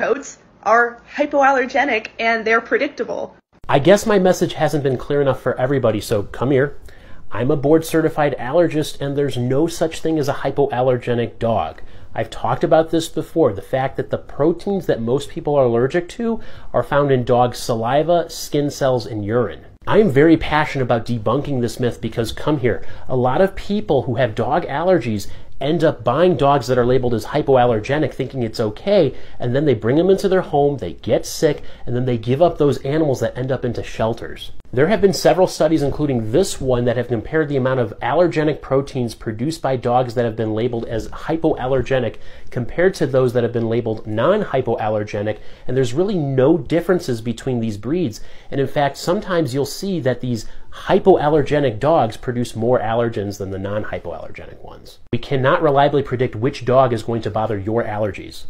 coats are hypoallergenic and they're predictable. I guess my message hasn't been clear enough for everybody, so come here. I'm a board certified allergist, and there's no such thing as a hypoallergenic dog. I've talked about this before the fact that the proteins that most people are allergic to are found in dog saliva, skin cells, and urine. I am very passionate about debunking this myth because come here, a lot of people who have dog allergies end up buying dogs that are labeled as hypoallergenic thinking it's okay and then they bring them into their home they get sick and then they give up those animals that end up into shelters there have been several studies including this one that have compared the amount of allergenic proteins produced by dogs that have been labeled as hypoallergenic compared to those that have been labeled non-hypoallergenic and there's really no differences between these breeds and in fact sometimes you'll see that these hypoallergenic dogs produce more allergens than the non-hypoallergenic ones. We cannot reliably predict which dog is going to bother your allergies.